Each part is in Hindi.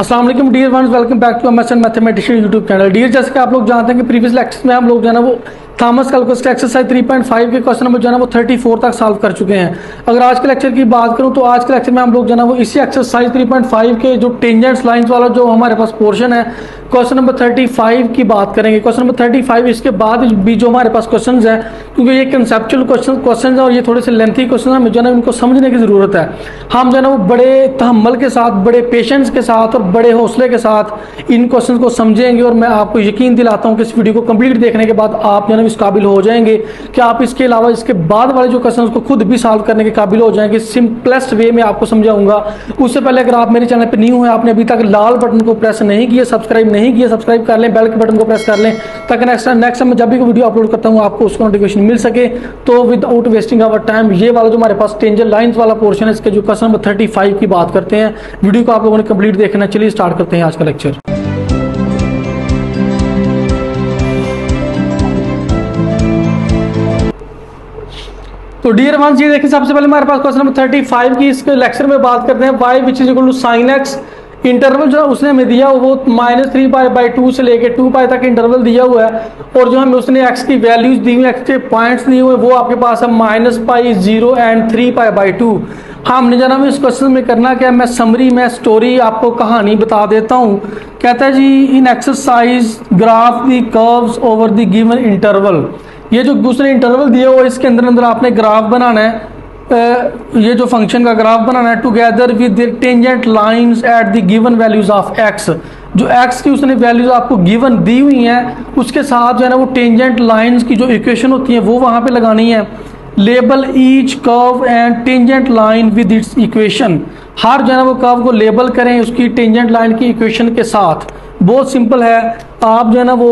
Aslam dear one welcome back to M S and mathematician YouTube channel dear जैसे कि आप लोग जानते हैं कि प्रीवियस लेक्चर में हम लोग जो है ना, वो थॉमस कैलकुलस का एक्सरसाइज 3.5 के क्वेश्चन नंबर जो है ना वो 34 तक सॉल्व कर चुके हैं। अगर आज के लेक्चर की बात करूँ तो आज के लेक्चर में हम लोग जो है ना वो इसी एक्सरसाइज 3.5 के जो टेंजेंट्स लाइंस वाला जो हमारे पास पोर्शन है क्वेश्चन नंबर 35 की बात करेंगे। क्वेश्चन नंबर 35 इसके बाद भी जो हमारे पास क्वेश्चन है, क्योंकि ये कंसेप्चुअल क्वेश्चन क्वेश्चन है और ये थोड़े से लेंथी क्वेश्चन है जो है ना इनको समझने की ज़रूरत है। हम जो है ना वो बड़े तहमल के साथ, बड़े पेशेंस के साथ और बड़े हौसले के साथ इन क्वेश्चन को समझेंगे और मैं आपको यकीन दिलाता हूँ कि इस वीडियो को कंप्लीट देखने के बाद आप जो है ना इस काबिल हो जाएँगे। कि आप इसके अलावा इसके बाद वाले जो क्वेश्चन उसको खुद भी सॉल्व करने के काबिल हो जाएँगे? सिंपलेस्ट वे में आपको समझाऊँगा। उससे पहले अगर आप मेरे चैनल पर न्यू है, आपने अभी तक लाल बटन को प्रेस नहीं किया सब्सक्राइब नहीं किया सब्सक्राइब कर लें बेल के बटन को प्रेस कर लें, ताकि नेक्स्ट नेक्स्ट टाइम जब भी वीडियो अपलोड करता हूँ, आपको उसका नोटिफिकेशन मिल सके। तो विदाउट वेस्टिंग आवर टाइम ये वाला जो हमारे पास टेंजर लाइन्स वाला पोर्शन है, इसके जो क्वेश्चन नंबर थर्टी की बात करते हैं वीडियो को आप लोगों ने कंप्लीट देखना चलिए स्टार्ट करते हैं आज का लेक्चर तो डियर वन ये देखिए, सबसे पहले हमारे पास क्वेश्चन नंबर थर्टी फाइव की इसके लेक्चर में बात करते हैं y which is equal to sine x interval जो उसने हमें दिया, वो minus three pi by two से लेके टू पाई तक इंटरवल दिया हुआ है, और जो हमें उसने एक्स की वैल्यूज़ दी हुई एक्स के पॉइंट्स दिए हुए, वो आपके पास है minus pi zero and three pi by two हमने जाना इस क्वेश्चन में करना क्या, मैं समरी मैं स्टोरी आपको कहानी बता देता हूँ। कहता है जी in exercise graph the curves over the given interval ये जो दूसरे इंटरवल दिया हुआ इसके अंदर अंदर आपने ग्राफ बनाना है। ये जो फ़ंक्शन का ग्राफ बनाना है together with tangent lines at the given values of x जो एक्स की उसने वैल्यूज़ आपको गिवन दी हुई हैं, उसके साथ जो है ना वो टेंजेंट लाइंस की जो इक्वेशन होती है, वो वहाँ पे लगानी है। Label each curve and tangent line with its equation हर जो है ना वो कर्व को लेबल करें उसकी टेंजेंट लाइन की इक्वेशन के साथ। बहुत सिंपल है। आप जो है ना वो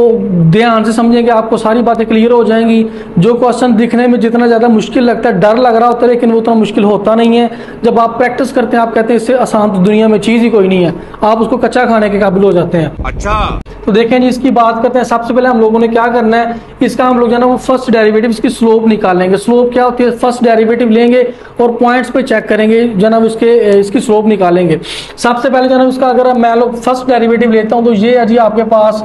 ध्यान से समझेंगे आपको सारी बातें क्लियर हो जाएँगी। जो क्वेश्चन दिखने में जितना ज़्यादा मुश्किल लगता है, डर लग रहा होता है, लेकिन वो उतना मुश्किल होता नहीं है। जब आप प्रैक्टिस करते हैं, आप कहते हैं, इससे आसान तो दुनिया में चीज़ ही कोई नहीं है। आप उसको कच्चा खाने के काबिल हो जाते हैं। अच्छा। तो देखें जी, इसकी बात करते हैं, सबसे पहले हम लोगों ने क्या करना है, इसका हम लोग जो है ना, वो फ़र्स्ट डेरिवेटिव इसकी स्लोप निकालेंगे स्लोप क्या होती है? फ़र्स्ट डेरिवेटिव लेंगे और पॉइंट्स पे चेक करेंगे, जो ना इसके इसकी स्लोप निकालेंगे। सबसे पहले जो है उसका अगर मैं लोग फ़र्स्ट डेरिवेटिव लेता हूँ तो ये है जी, आपके पास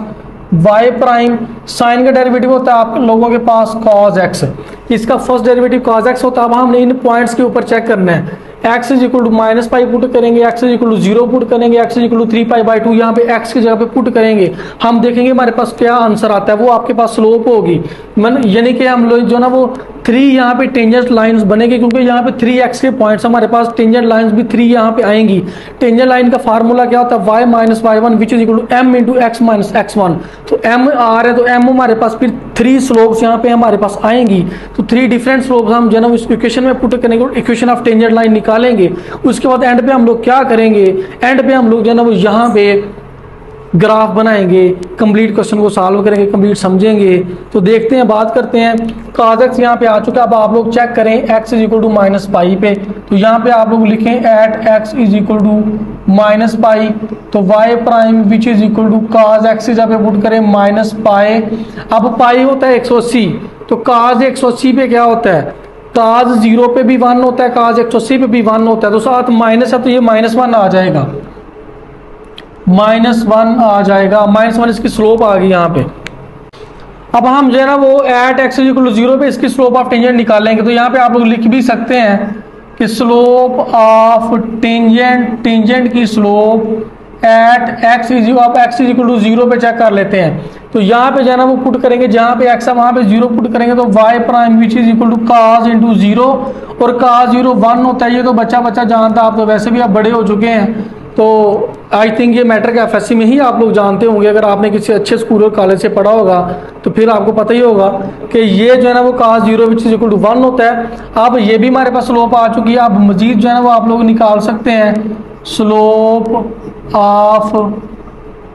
y प्राइम साइन का डेरिवेटिव होता है, आप लोगों के पास cos x इसका फ़र्स्ट डेरिवेटिव cos x होता है, अब हमने इन पॉइंट्स के ऊपर चेक करना है। X is equal to minus pi put करेंगे x is equal to zero put करेंगे x is equal to three pi by two यहाँ पे एक्स की जगह पे पुट करेंगे। हम देखेंगे हमारे पास क्या आंसर आता है, वो आपके पास स्लोप होगी। मन, यानी कि हम लोग जो ना वो थ्री यहाँ पे टेंजेंट लाइंस बनेगी, क्योंकि यहाँ पे थ्री एक्स के पॉइंट्स हमारे पास टेंजेंट लाइंस भी थ्री यहाँ पे आएँगी। टेंजेंट लाइन का फार्मूला क्या होता है? Y minus y one which is equal to m into x minus x one तो एम आ रहा है तो एम हमारे पास फिर थ्री स्लोप्स यहाँ पे हमारे पास आएँगी। तो थ्री डिफरेंट स्लोप्स हम जो ना इस इक्वेशन में पुट करेंगे इक्वेशन ऑफ़ टेंजेंट लाइन निकालेंगे। उसके बाद एंड पे हम लोग क्या करेंगे? एंड पे हम लोग जो है ना, वो यहाँ पे ग्राफ बनाएँगे कंप्लीट क्वेश्चन को सॉल्व करेंगे कंप्लीट समझेंगे। तो देखते हैं, बात करते हैं। एक्स यहाँ पे आ चुका है। अब आप लोग चेक करें x is equal to minus pi पे। तो यहाँ पे आप लोग लिखें at x is equal to minus pi तो y prime which is equal to cos x जब पुट करें माइनस पाए अब पाई होता है एक तो काज एक पे क्या होता है? काज ज़ीरो पे भी वन होता है, काज एक सौ अस्सी पे भी वन होता है तो साथ माइनस है तो ये माइनस वन आ जाएगा। माइनस वन आ जाएगा। माइनस वन इसकी स्लोप आ गई यहाँ पे। अब हम जो है ना वो एट एक्स इक्वल ज़ीरो पे इसकी स्लोप ऑफ़ टेंजेंट निकालेंगे। तो यहाँ पे आप लोग लिख भी सकते हैं कि स्लोप ऑफ़ टेंजेंट टेंजेंट की slope at x is x is equal to zero पे चेक कर लेते हैं। तो यहाँ पे जो है वो पुट करेंगे, जहाँ पे एक्स है, वहाँ पे ज़ीरो पुट करेंगे तो y prime which is equal to cos into zero और काज ज़ीरो वन होता है, ये तो बच्चा बच्चा जानता आप तो वैसे भी आप बड़े हो चुके हैं तो आई थिंक ये मैटर के एफ़ में ही आप लोग जानते होंगे, अगर आपने किसी अच्छे स्कूल और कॉलेज से पढ़ा होगा तो फिर आपको पता ही होगा कि ये जो है ना वो cos zero which is equal to one होता है, अब ये भी हमारे पास स्लोप आ चुकी है, अब मजीद जो है ना वो आप लोग निकाल सकते हैं slope of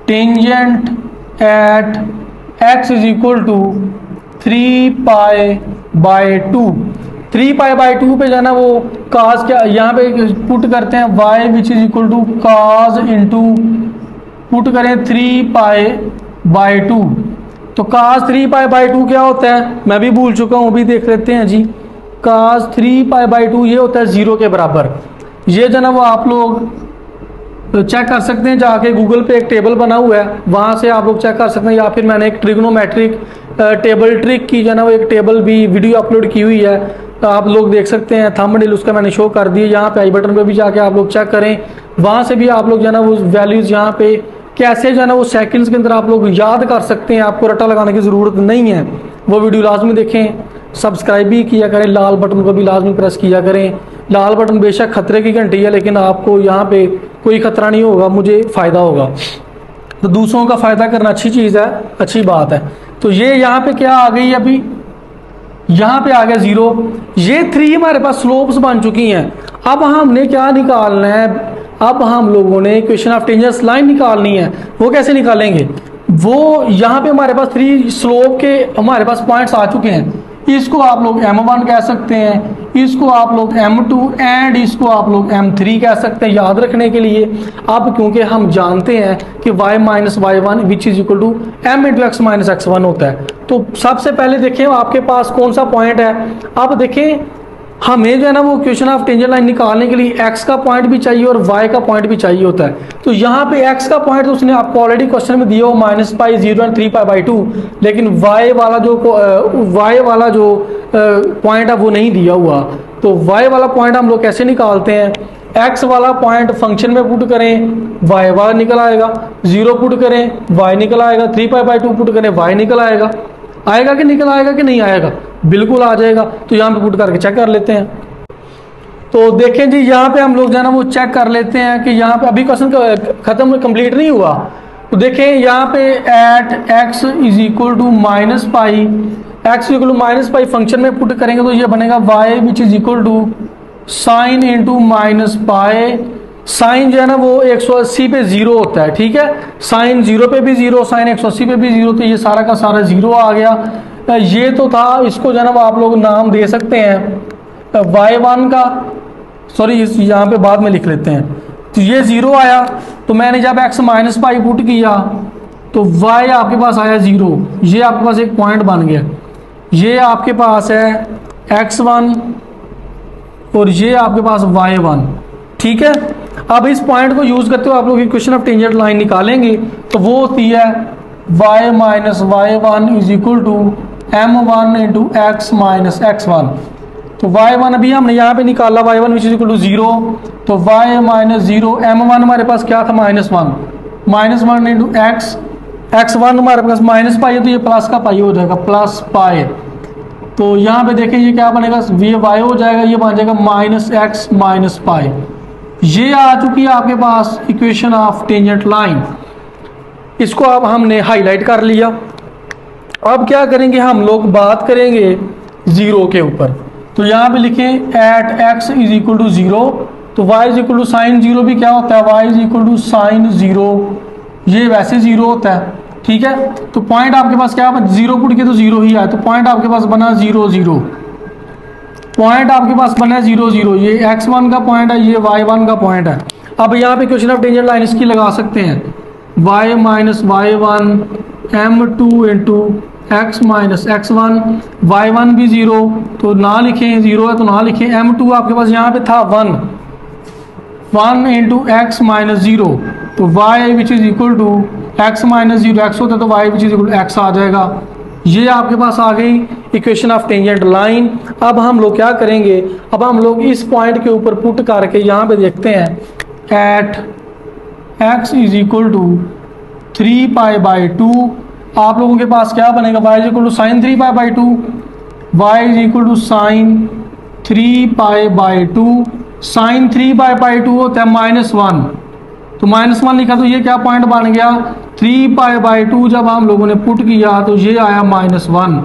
tangent at x is equal to three pi by two three pi by two पे जाना वो काज क्या, यहाँ पे पुट करते हैं y which is equal to cos into put करें थ्री पाए बाय टू तो cos three pi by two क्या होता है? मैं भी भूल चुका हूँ अभी देख लेते हैं जी। Cos three pi by two ये होता है ज़ीरो के बराबर। ये जो ना वो आप लोग चेक कर सकते हैं, जाके गूगल पे एक टेबल बना हुआ है। वहाँ से आप लोग चेक कर सकते हैं, या फिर मैंने एक ट्रिग्नोमेट्रिक टेबल ट्रिक की जो है ना, वो एक टेबल भी वीडियो अपलोड की हुई है। तो आप लोग देख सकते हैं थंबनेल उसका मैंने शो कर दिया। यहाँ पे आई बटन पे भी जाके आप लोग चेक करें। वहाँ से भी आप लोग जो है ना, वो वैल्यूज़ यहाँ पे कैसे जो है ना, वो सेकंड्स के अंदर आप लोग याद कर सकते हैं। आपको रट्टा लगाने की ज़रूरत नहीं है। वो वीडियो लाजमी देखें। सब्सक्राइब भी किया करें। लाल बटन को भी लाजमी प्रेस किया करें। लाल बटन बेशक खतरे की घंटी है, लेकिन आपको यहाँ पे कोई खतरा नहीं होगा, मुझे फ़ायदा होगा। तो दूसरों का फ़ायदा करना अच्छी चीज़ है, अच्छी बात है। तो ये यहाँ पे क्या आ गई अभी? यहाँ पे आ गया ज़ीरो। ये थ्री हमारे पास स्लोप्स बन चुकी हैं। अब हमने क्या निकालना है? अब हम लोगों ने क्वेश्चन ऑफ़ टेंजर्स लाइन निकालनी है। वो कैसे निकालेंगे? वो यहाँ पे हमारे पास थ्री स्लोप के हमारे पास पॉइंट्स आ चुके हैं। इसको आप लोग M1 कह सकते हैं, इसको आप लोग M2 एंड इसको आप लोग M3 कह सकते हैं, याद रखने के लिए। अब क्योंकि हम जानते हैं कि y minus y one which is equal to m into x minus x one होता है। तो सबसे पहले देखें, आपके पास कौन सा पॉइंट है? अब देखें हमें जो है ना, वो क्वेश्चन ऑफ़ टेंजर लाइन निकालने के लिए एक्स का पॉइंट भी चाहिए और वाई का पॉइंट भी चाहिए होता है। तो यहाँ पे एक्स का पॉइंट तो उसने आपको ऑलरेडी क्वेश्चन में दिया हो minus pi zero and three pi by two लेकिन वाई वाला जो वाई वाला जो पॉइंट है, वो नहीं दिया हुआ। तो वाई वाला पॉइंट हम लोग कैसे निकालते हैं? एक्स वाला पॉइंट फ़ंक्शन में पुट करें वाई वाई निकल आएगा। ज़ीरो पुट करें वाई निकल आएगा। Three pi by two put करें वाई निकल आएगा। आएगा कि निकल आएगा कि नहीं आएगा? बिल्कुल आ जाएगा। तो यहाँ पे पुट करके चेक कर लेते हैं। तो देखें जी, यहाँ पे हम लोग जो है ना, वो चेक कर लेते हैं कि यहाँ पे अभी क्वेश्चन खत्म कंप्लीट नहीं हुआ। तो देखें, यहाँ पे at x is equal to minus pi x equal to minus pi function में पुट करेंगे तो ये बनेगा y which is equal to sine into minus pi sine जो है ना वो 180 पे ज़ीरो होता है, ठीक है? साइन ज़ीरो पे भी ज़ीरो, साइन 180 पे भी ज़ीरो तो ये सारा का सारा ज़ीरो आ गया। ये तो था, इसको जो है ना वो आप लोग नाम दे सकते हैं। वाई वन का सॉरी यहाँ पे बाद में लिख लेते हैं। तो ये ज़ीरो आया तो मैंने जब एक्स माइनस पाई पुट किया तो वाई आपके पास आया ज़ीरो। ये आपके पास एक पॉइंट बन गया। ये आपके पास है एक्स वन, और ये आपके पास वाई वन। ठीक है? अब इस पॉइंट को यूज़ करते हुए आप लोग क्वेश्चन ऑफ़ टेंजेंट लाइन निकालेंगे तो वो होती है y minus y one is equal to m one into x minus x one तो y वन अभी हमने यहाँ पे निकाला, y one which is equal to zero तो y minus zero m one हमारे पास क्या था? Minus one minus one into x x one हमारे पास माइनस पाई है तो ये प्लस का पाई हो जाएगा प्लस पाई तो यहाँ पे देखें ये क्या बनेगा? वी वाई हो जाएगा, ये बन जाएगा माइनस एक्स माइनस पाई ये आ चुकी है आपके पास इक्वेशन ऑफ़ टेंजेंट लाइन इसको अब हमने हाईलाइट कर लिया। अब क्या करेंगे? हम लोग बात करेंगे ज़ीरो के ऊपर। तो यहाँ पे लिखें at x is equal to zero तो y is equal to sine zero भी क्या होता है? Y is equal to sine zero ये वैसे ज़ीरो होता है, ठीक है? तो पॉइंट आपके पास क्या ज़ीरो पुट के तो ज़ीरो ही आया। तो पॉइंट आपके पास बना ज़ीरो ज़ीरो पॉइंट आपके पास बना है ज़ीरो ज़ीरो ये एक्स वन का पॉइंट है, ये वाई वन का पॉइंट है. अब यहाँ पे क्वेश्चन ऑफ़ डेंजर लाइन इसकी लगा सकते हैं. Y minus y one m two into x minus x one y one भी ज़ीरो तो ना लिखें ज़ीरो है तो ना लिखें एम टू आपके पास यहाँ पे था one one into x minus zero तो y which is equal to x minus zero x होता है तो y which is equal to x आ जाएगा. ये आपके पास आ गई इक्वेशन ऑफ़ टेंजेंट लाइन अब हम लोग क्या करेंगे? अब हम लोग इस पॉइंट के ऊपर पुट करके यहाँ पे देखते हैं. At x is equal to three pi by two आप लोगों के पास क्या बनेगा? Y is equal to sine three pi by two y is equal to sine three pi by two sine three pi by two होता है माइनस वन तो माइनस वन लिखा तो ये क्या पॉइंट बन गया? थ्री पाई बाई टू जब हम लोगों ने पुट किया तो ये आया माइनस वन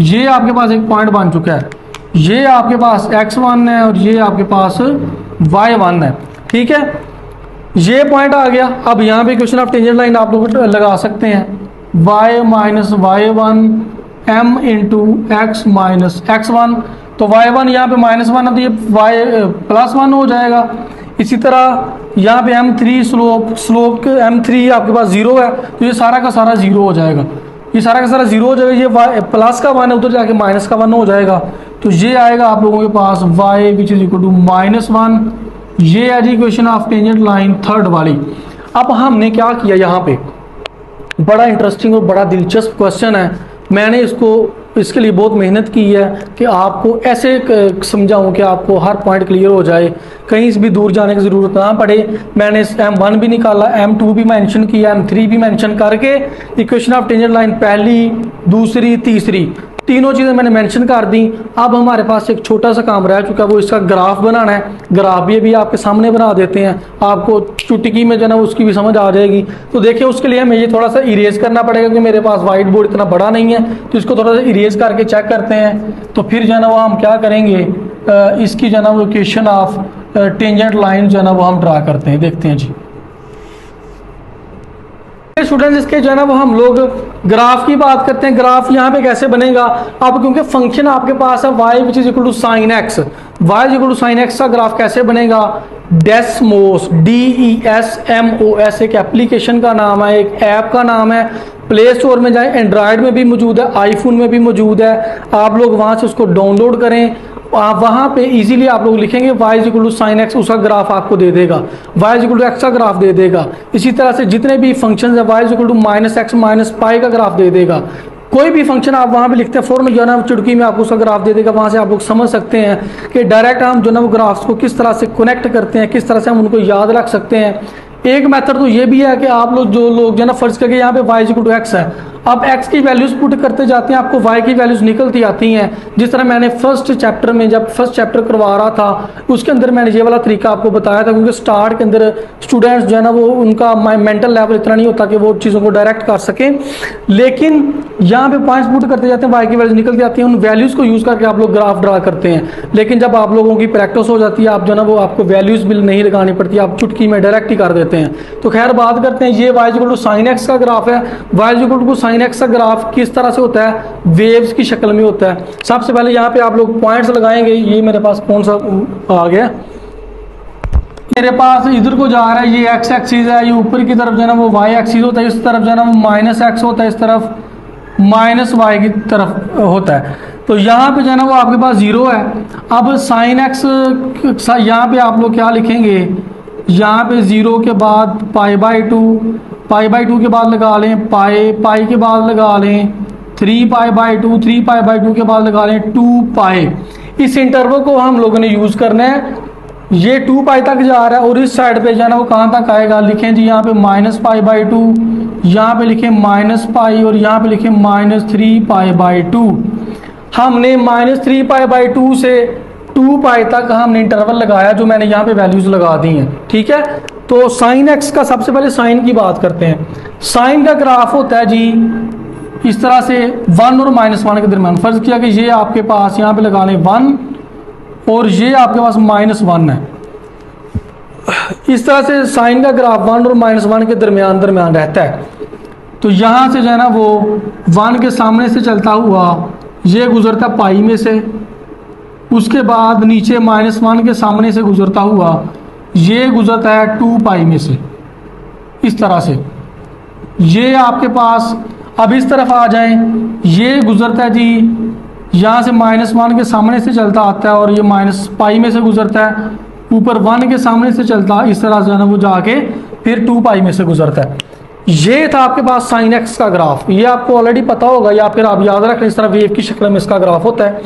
ये आपके पास एक पॉइंट बन चुका है। ये आपके पास एक्स वन है और ये आपके पास वाई वन है। ठीक है? ये पॉइंट आ गया। अब यहाँ पे क्वेश्चन ऑफ़ टेंजेंट लाइन आप लोग लगा सकते हैं। Y minus y one m into x minus x one तो वाई वन यहाँ पे माइनस वन है तो ये वाई प्लस वन हो जाएगा। इसी तरह यहाँ पे m three slope slope m three आपके पास ज़ीरो है तो ये सारा का सारा ज़ीरो हो जाएगा। ये सारा का सारा ज़ीरो हो जाएगा, ये प्लस का वन है, उधर जाके माइनस का वन हो जाएगा। तो ये आएगा आप लोगों के पास y which is equal to minus one ये है जी equation of tangent line third वाली। अब हमने क्या किया यहाँ पे? बड़ा इंटरेस्टिंग और बड़ा दिलचस्प क्वेश्चन है। मैंने इसको इसके लिए बहुत मेहनत की है कि आपको ऐसे समझाऊं कि आपको हर पॉइंट क्लियर हो जाए। कहीं से भी दूर जाने की ज़रूरत ना पड़े। मैंने एम वन भी निकाला एम टू भी मेंशन किया एम थ्री भी मेंशन करके इक्वेशन ऑफ़ टेंजेंट लाइन पहली, दूसरी, तीसरी। तीनों चीज़ें मैंने मेंशन कर दी। अब हमारे पास एक छोटा सा काम रह है, वो इसका ग्राफ बनाना है। ग्राफ भी अभी आपके सामने बना देते हैं। आपको चुटकी में जो है ना, उसकी भी समझ आ जाएगी। तो देखिए, उसके लिए हमें ये थोड़ा सा इरेज करना पड़ेगा क्योंकि मेरे पास वाइट बोर्ड इतना बड़ा नहीं है। तो इसको थोड़ा सा इरेज करके चेक करते हैं। तो फिर जो है ना, वो हम क्या करेंगे? इसकी जो है ना, वो ऑफ़ टेंजेंट लाइन जो है ना, वो हम ड्रा करते हैं। देखते हैं जी। स्टूडेंट्स इसके जो है ना, वो हम लोग ग्राफ की बात करते हैं। ग्राफ यहाँ पे कैसे बनेगा? अब क्योंकि फ़ंक्शन आपके पास है, y which is equal to sine x y is equal to sine x का ग्राफ कैसे बनेगा? Desmos D E S M O S एक एप्लीकेशन का नाम है, एक ऐप का नाम है। प्ले स्टोर में जाए एंड्रॉयड में भी मौजूद है आईफोन में भी मौजूद है। आप लोग वहाँ से उसको डाउनलोड करें। वहाँ पे इजीली आप लोग लिखेंगे y equal to sine x उसका ग्राफ आपको दे देगा। वाई इक्वल टू एक्स का ग्राफ दे देगा। इसी तरह से जितने भी फ़ंक्शन है y equal to minus x minus pi का ग्राफ दे देगा। कोई भी फ़ंक्शन आप वहाँ पे लिखते हैं फोर में जो है ना, चुटकी में आपको उसका ग्राफ दे देगा। वहाँ से आप लोग समझ सकते हैं कि डायरेक्ट हम जो ना, वो ग्राफ्स को किस तरह से कनेक्ट करते हैं, किस तरह से हम उनको याद रख सकते हैं। एक मेथड तो ये भी है कि आप लोग, जो लोग जो है ना, फ़र्ज़ करके यहाँ पे वाई इक्वल टू एक्स है। अब x की वैल्यूज़ पुट करते जाते हैं, आपको y की वैल्यूज़ निकलती आती हैं। जिस तरह मैंने फ़र्स्ट चैप्टर में जब फ़र्स्ट चैप्टर करवा रहा था, उसके अंदर मैंने ये वाला तरीका आपको बताया था, क्योंकि स्टार्ट के अंदर स्टूडेंट्स जो है ना, वो उनका मेंटल लेवल इतना नहीं होता कि वो चीज़ों को डायरेक्ट कर सकें। लेकिन यहाँ पे पॉइंट्स पुट करते जाते हैं वाई की वैल्यूज़ निकलती आती हैं, उन वैल्यूज़ को यूज़ करके आप लोग ग्राफ ड्रा करते हैं। लेकिन जब आप लोगों की प्रैक्टिस हो जाती है, आप जो है ना, वो आपको वैल्यूज़ बिल नहीं लगानी पड़ती, आप चुटकी में डायरेक्ट ही कर देते हैं। तो खैर बात करते हैं, ये वाई टू साइन एक्स का ग्राफ है वाई टू साइन एक्स का ग्राफ किस तरह से होता है? वेव्स की शक्ल में होता है। सबसे पहले यहाँ पे आप लोग पॉइंट्स लगाएँगे। ये मेरे पास कौन सा आ गया? मेरे पास इधर को जा रहा है। ये एक्स एक्सिस है। ये ऊपर की तरफ़ जो है ना वो वाई एक्सिस होता है। इस तरफ़ जो है ना वो माइनस एक्स होता है। इस तरफ़ माइनस वाई की तरफ़ होता है। तो यहाँ पे जो है ना वो आपके पास ज़ीरो है। अब साइन एक्स यहाँ पे आप लोग क्या लिखेंगे? यहाँ पे ज़ीरो के बाद pi by two pi by two के बाद लगा लें पाए पाई के बाद लगा लें three pi by two three pi by two के बाद लगा लें टू पाए इस इंटरवल को हम लोगों ने यूज़ करना है। ये टू पाई तक जा रहा है और इस साइड पे जाना वो कहाँ तक आएगा? लिखें जी, यहाँ पे माइनस पाई बाई टू, यहाँ पे लिखें माइनस पाई और यहाँ पे लिखें minus three pi by two. हमने minus three pi by two से टू पाई तक हमने इंटरवल लगाया, जो मैंने यहाँ पे वैल्यूज़ लगा दी हैं। ठीक है? तो साइन एक्स का सबसे पहले साइन की बात करते हैं। साइन का ग्राफ होता है जी, इस तरह से वन और माइनस वन के दरमियान। फ़र्ज़ किया कि ये आपके पास यहाँ पे लगा लें वन और ये आपके पास माइनस वन है। इस तरह से साइन का ग्राफ वन और माइनस वन के दरमियान दरमियान रहता है। तो यहाँ से जो है ना, वो वन के सामने से चलता हुआ ये गुजरता पाई में से, उसके बाद नीचे माइनस वन के सामने से गुजरता हुआ ये गुजरता है टू पाई में से, इस तरह से। ये आपके पास अब इस तरफ़ आ जाए, ये गुजरता है जी, यहाँ से माइनस वन के सामने से चलता आता है और ये माइनस पाई में से गुजरता है, ऊपर वन के सामने से चलता, इस तरह से ना वो जाके फिर टू पाई में से गुजरता है। ये था आपके पास साइन एक्स का ग्राफ, ये आपको ऑलरेडी पता होगा, या फिर आप याद रखें इस तरह वेव की शक्ल में इसका ग्राफ होता है।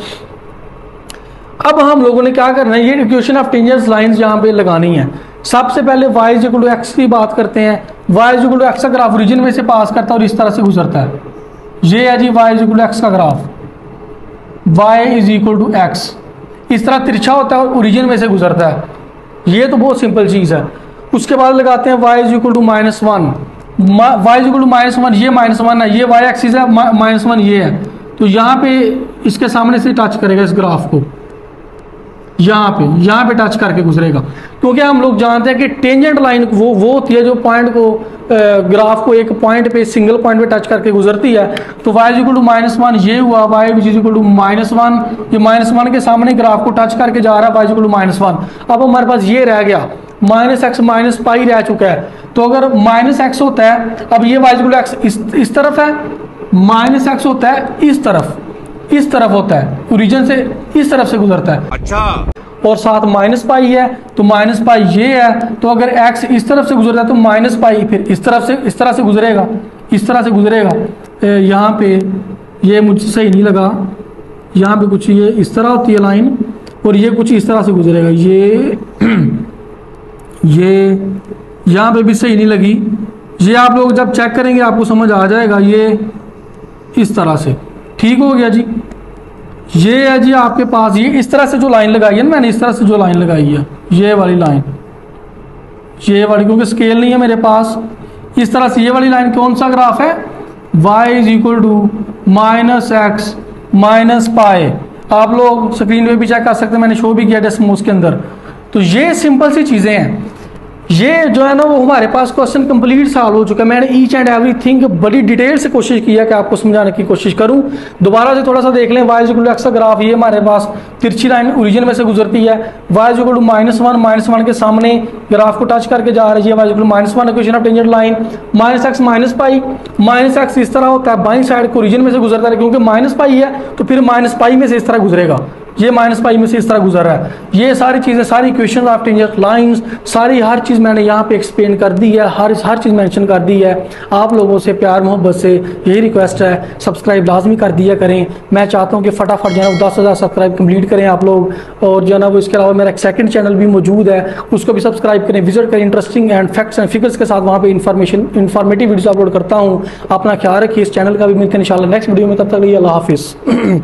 अब हम लोगों ने क्या करना है? ये इक्वेशन ऑफ़ टेंजेंस लाइंस यहाँ पे लगानी है। सबसे पहले वाई इज़ टू एक्स की बात करते हैं। वाई इज़ टू एक्स का ग्राफ ओरिजिन में से पास करता है और इस तरह से गुजरता है। ये है जी वाई इज़ टू एक्स का graph Y is equal to X इस तरह तिरछा होता है और ओरिजिन में से गुजरता है। ये तो बहुत सिंपल चीज़ है। उसके बाद लगाते हैं Y is equal to minus one Y is equal to minus one ये माइनस वन है। ये वाई एक्सिस है माइनस वन ये है। तो यहाँ पे इसके सामने से टच करेगा इस ग्राफ को। यहाँ पे यहाँ पे टच करके गुजरेगा। क्योंकि हम लोग जानते हैं कि टेंजेंट लाइन वो वो होती है जो पॉइंट को ग्राफ को एक पॉइंट पे सिंगल पॉइंट पे टच करके गुजरती है। तो y equal to minus one ये हुआ y equal to minus one ये माइनस वन के सामने ग्राफ को टच करके जा रहा है y equal to minus one अब हमारे पास ये रह गया माइनस एक्स माइनस पाई रह चुका है। तो अगर माइनस एक्स होता है, अब ये वाई इक्वल एक्स इस तरफ़ है माइनस एक्स होता है इस तरफ़। इस तरफ़ होता है ओरिजिन से इस तरफ़ से गुजरता है। अच्छा। और साथ माइनस पाई है तो माइनस पाई ये है तो अगर एक्स इस तरफ़ से गुजरता है तो माइनस पाई फिर इस तरफ़ से इस तरह से गुजरेगा इस तरह से गुजरेगा। यहाँ पे ये मुझे सही नहीं लगा। यहाँ पे कुछ ये इस तरह होती है लाइन और ये कुछ इस तरह से गुजरेगा। ये ये यहाँ पे भी सही नहीं लगी। ये आप लोग जब चेक करेंगे आपको समझ आ जाएगा ये इस तरह से। ठीक हो गया जी। ये है जी आपके पास, ये इस तरह से जो लाइन लगाई है ना मैंने, इस तरह से जो लाइन लगाई है, ये वाली लाइन ये वाली, क्योंकि स्केल नहीं है मेरे पास। इस तरह से ये वाली लाइन कौन सा ग्राफ है? Y is equal to minus X minus pi आप लोग स्क्रीन पे भी चेक कर सकते हैं, मैंने शो भी किया डेस्मोस के अंदर। तो ये सिंपल सी चीज़ें हैं। ये जो है ना, वो हमारे पास क्वेश्चन कंप्लीट सॉल्व हो चुका है। मैंने ईच एंड एवरी थिंग बड़ी डिटेल से कोशिश किया कि आपको समझाने की कोशिश करूँ। दोबारा से थोड़ा सा देख लें वाई इक्वल एक्स ग्राफ ये हमारे पास तिरछी लाइन ओरिजिन में से गुजरती है। Y two minus one minus one के सामने ग्राफ को टच करके जा रही है। Y equal minus one equation of tangent line minus X minus pi minus X इस तरह होता है, बाई साइड को ओरिजिन में से गुजरता है, क्योंकि माइनस पाई है तो फिर माइनस पाई में से इस तरह गुजरेगा। ये माइनस पाई में से इस तरह गुजर है। ये सारी चीज़ें, सारी ऑफ़ टेंजेंट लाइंस सारी, हर चीज़ मैंने यहाँ पे एक्सप्लेन कर दी है, हर हर चीज़ मेंशन कर दी है। आप लोगों से प्यार, मोहब्बत से यही रिक्वेस्ट है सब्सक्राइब लाजमी कर दिया करें। मैं चाहता हूँ कि फटाफट जो है दस हज़ार सब्सक्राइब कंप्लीट करें आप लोग। और जो है ना वो इसके अलावा मेरा एक सेकेंड चैनल भी मौजूद है, उसको भी सब्सक्राइब करें विज़िट करें। Interesting and facts and figures के साथ वहाँ पर इन्फॉर्मेशन इन्फॉर्मेटिव वीडियो अपलोड करता हूँ। अपना ख्याल रखिए, इस चैनल का भी मिलते हैं, इंशाल्लाह नेक्स्ट वीडियो में, तब तक लिए अल्लाह हाफिज़।